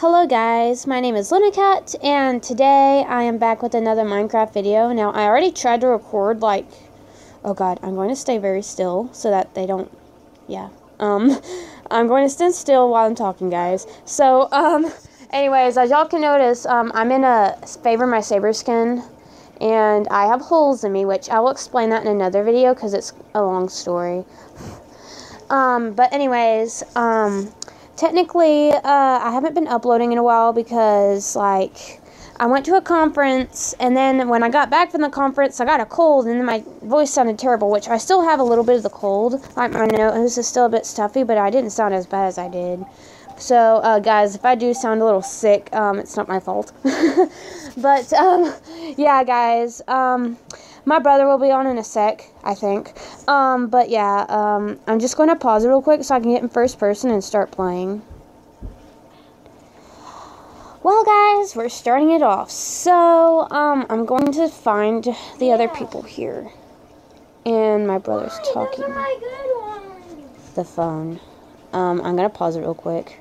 Hello guys, my name is Luna Cat, and today I am back with another Minecraft video. Now, I already tried to record, like, oh god, I'm going to stay very still so that they don't, yeah. Um, I'm going to stand still while I'm talking, guys. So, um, anyways, as y'all can notice, um, I'm in a Favor My Saber skin, and I have holes in me, which I will explain that in another video because it's a long story. Um, but anyways, um, technically, uh, I haven't been uploading in a while because, like, I went to a conference, and then when I got back from the conference, I got a cold, and then my voice sounded terrible, which I still have a little bit of the cold. Like, my nose is still a bit stuffy, but I didn't sound as bad as I did. So, uh, guys, if I do sound a little sick, um, it's not my fault. but, um, yeah, guys, um, my brother will be on in a sec, I think. Um, but yeah, um, I'm just going to pause it real quick so I can get in first person and start playing. Well, guys, we're starting it off. So, um, I'm going to find the other people here. And my brother's talking. The phone. Um, I'm going to pause it real quick.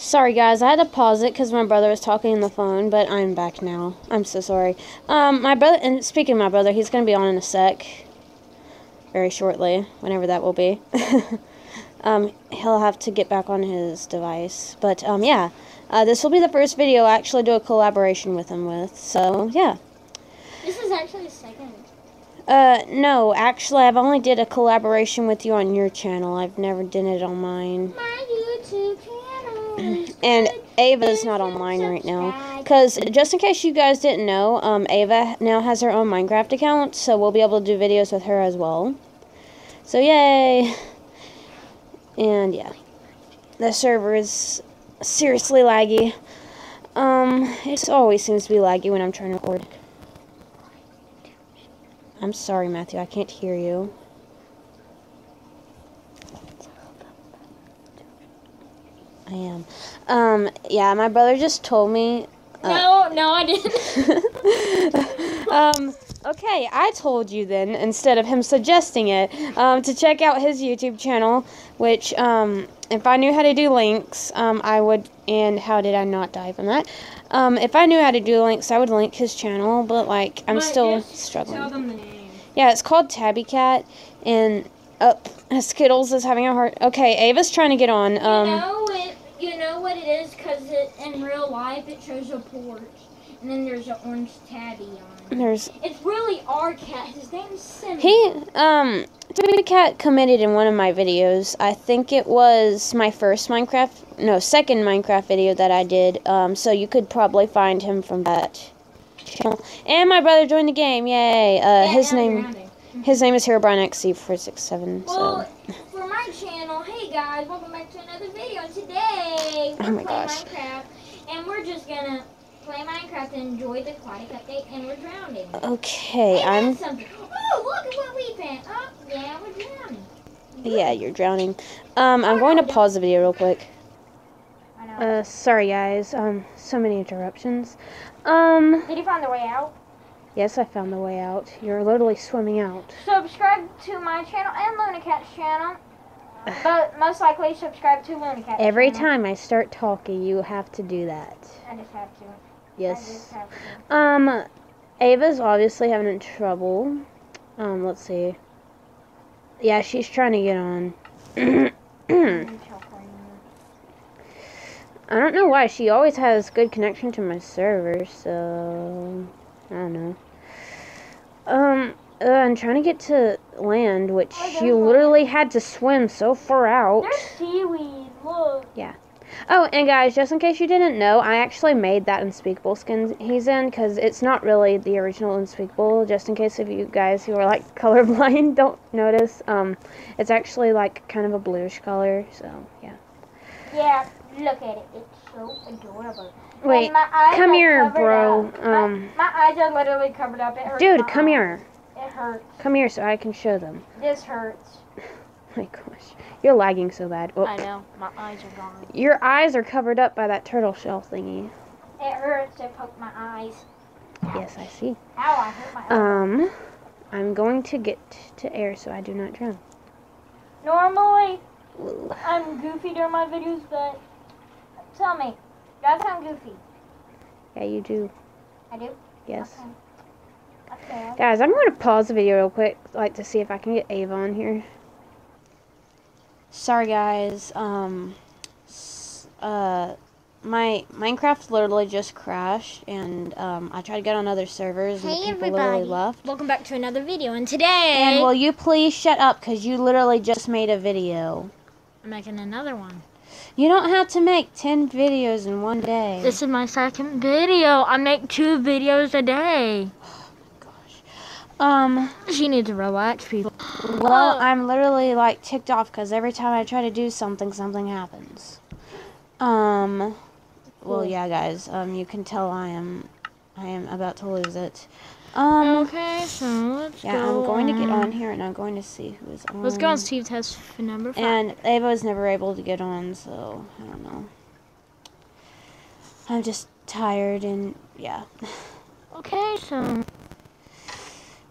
Sorry, guys. I had to pause it because my brother was talking on the phone, but I'm back now. I'm so sorry. Um, my brother, and speaking of my brother, he's going to be on in a sec. Very shortly, whenever that will be. um, he'll have to get back on his device. But, um, yeah. Uh, this will be the first video I actually do a collaboration with him with. So, yeah. This is actually the second. Uh, no, actually, I've only did a collaboration with you on your channel. I've never done it on mine. My YouTube channel. And Ava's not online right now. Because, just in case you guys didn't know, um, Ava now has her own Minecraft account, so we'll be able to do videos with her as well. So, yay! And, yeah. The server is seriously laggy. Um, it always seems to be laggy when I'm trying to record. I'm sorry, Matthew, I can't hear you. Am. Um, yeah, my brother just told me. Uh, no, no, I didn't. um, okay, I told you then, instead of him suggesting it, um, to check out his YouTube channel, which, um, if I knew how to do links, um, I would, and how did I not die from that? Um, if I knew how to do links, I would link his channel, but, like, I'm but still struggling. Tell them the name. Yeah, it's called Tabby Cat, and, up, uh, Skittles is having a hard, okay, Ava's trying to get on, um. You know In real life it shows a porch. And then there's an orange tabby on it. There's. It's really our cat. His name's Simba. He, um, the Cat committed in one of my videos. I think it was my first Minecraft, no, second Minecraft video that I did. Um, so you could probably find him from that channel. And my brother joined the game. Yay! Uh, yeah, his name, his name is Herobrine XC467. Well, so. for my channel, hey guys, welcome back to another video. Today, we're oh my gosh. Minecraft, and we're just gonna play Minecraft and enjoy the aquatic update, and we're drowning. Okay, hey, I'm. Oh, look at what we found. Oh, yeah, we're drowning. Yeah, you're drowning. Um, I'm going to pause the video real quick. Uh, sorry guys. Um, so many interruptions. Um. Did you find the way out? Yes, I found the way out. You're literally swimming out. Subscribe to my channel and Luna Cat's channel. But most likely subscribe to Luna Cat. Every time I start talking, you have to do that. I just have to. Yes. Have to. Um, Ava's obviously having trouble. Um, let's see. Yeah, she's trying to get on. I don't know why. She always has good connection to my server, so... I don't know. Um, uh, I'm trying to get to land, which oh, you literally one. had to swim so far out. There's seaweed, look. Yeah. Oh, and guys, just in case you didn't know, I actually made that Unspeakable skin he's in, because it's not really the original Unspeakable, just in case of you guys who are, like, colorblind don't notice. Um, it's actually, like, kind of a bluish color, so, yeah. Yeah, look at it. It's so adorable. Wait, come here, bro. Um, my, my, eyes are literally covered up. dude, come here. It hurts. Come here so I can show them. This hurts. my gosh. You're lagging so bad. I know. My eyes are gone. Your eyes are covered up by that turtle shell thingy. It hurts to poke my eyes. Yes, I see. Ow, I hurt my eyes. Um, I'm going to get to air so I do not drown. Normally, I'm goofy during my videos, but Tell me. Do I sound goofy? Yeah, you do. I do? Yes. Okay. Okay. Guys, I'm going to pause the video real quick, like to see if I can get Ava on here. Sorry, guys. Um, uh, my Minecraft literally just crashed, and um, I tried to get on other servers, and Hey, the people literally left. Welcome back to another video, and today And will you please shut up, because you literally just made a video. I'm making another one. You don't have to make 10 videos in one day. This is my second video. I make two videos a day. Um, She needs to relax, people. well, Oh. I'm literally like ticked off because every time I try to do something, something happens. Um, well, yeah, guys. Um, you can tell I am, I am about to lose it. Um, Okay, so let's yeah, go I'm going to get on here and I'm going to see who is on. Let's go on Steve test for number five. And Ava was never able to get on, so I don't know. I'm just tired and yeah. okay, so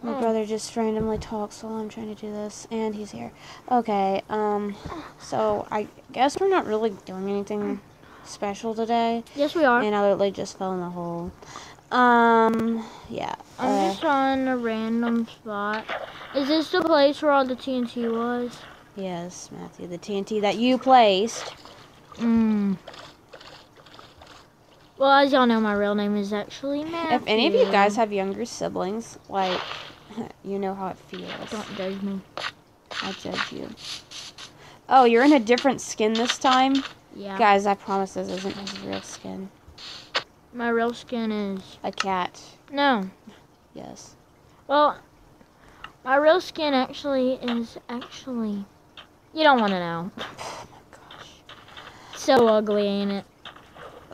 My Oh. brother just randomly talks while I'm trying to do this, and he's here. Okay, um, so I guess we're not really doing anything special today, yes, we are. and I literally just fell in the hole. Um, yeah. I'm uh, just on a random spot. Is this the place where all the TNT was? yes, Matthew, the TNT that you placed. Mm. Well, as y'all know, my real name is actually Matthew. If any of you guys have younger siblings, like, you know how it feels. Don't judge me. I judge you. Oh, you're in a different skin this time? Yeah. Guys, I promise this isn't his real skin. My real skin is. A cat. No. Yes. Well, my real skin actually is actually. You don't want to know. Oh my gosh. So ugly, ain't it?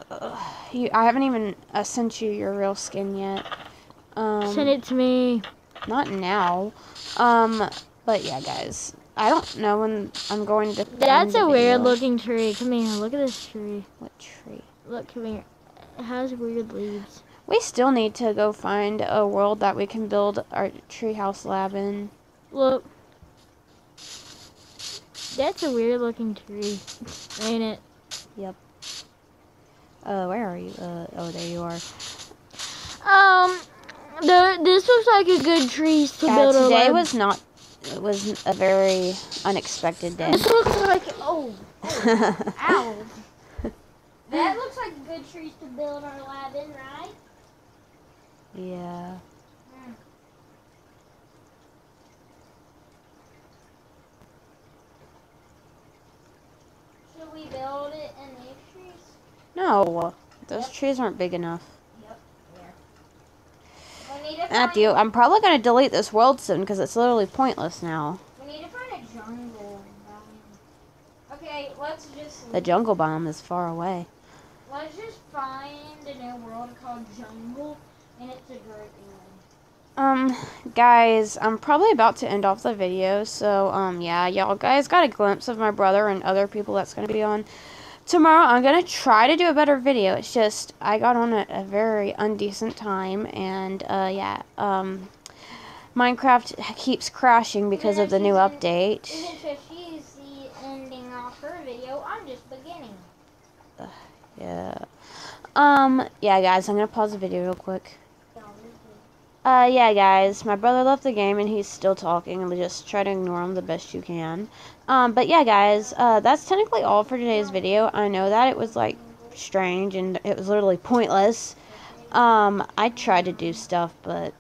Ugh. You, I haven't even uh, sent you your real skin yet. Um, Send it to me. Not now. Um, but yeah, guys. I don't know when I'm going to. That's a weird looking tree. Come here. Look at this tree. What tree? Look, come here. It has weird leaves. We still need to go find a world that we can build our treehouse lab in. Look. That's a weird looking tree, ain't it? Yep. Uh, where are you? Uh, oh, there you are. Um, the this looks like a good tree to Yeah, build a today was not. It was a very unexpected day. This looks like oh, oh ow. That looks like good trees to build our lab in, right? yeah. Hmm. Should we build it in these trees? No, those Yep. trees aren't big enough. Matthew, I'm probably gonna delete this world soon because it's literally pointless now. we need to find a jungle. biome. Okay, let's just The jungle biome is far away. let's just find a new world called jungle, and it's a great one. Um, guys, I'm probably about to end off the video, so, um, yeah, y'all guys got a glimpse of my brother and other people that's gonna be on. Tomorrow, I'm gonna try to do a better video. It's just, I got on at a very undecent time, and, uh, yeah, um, Minecraft keeps crashing because of the new update. So she's the ending off her video? I'm just beginning. Yeah. Um, yeah, guys, I'm gonna pause the video real quick. Uh, yeah, guys, my brother left the game and he's still talking, and just try to ignore him the best you can. Um, but yeah, guys, uh, that's technically all for today's video. I know that it was, like, strange and it was literally pointless. Um, I tried to do stuff, but,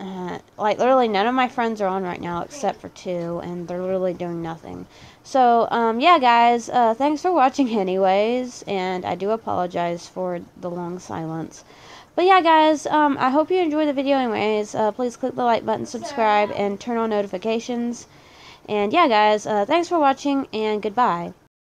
uh, like, literally none of my friends are on right now except for two, and they're literally doing nothing. So, um, yeah, guys, uh, thanks for watching anyways, and I do apologize for the long silence. But yeah, guys, um, I hope you enjoyed the video anyways. Uh, please click the like button, subscribe, and turn on notifications. And yeah, guys, uh, thanks for watching, and goodbye.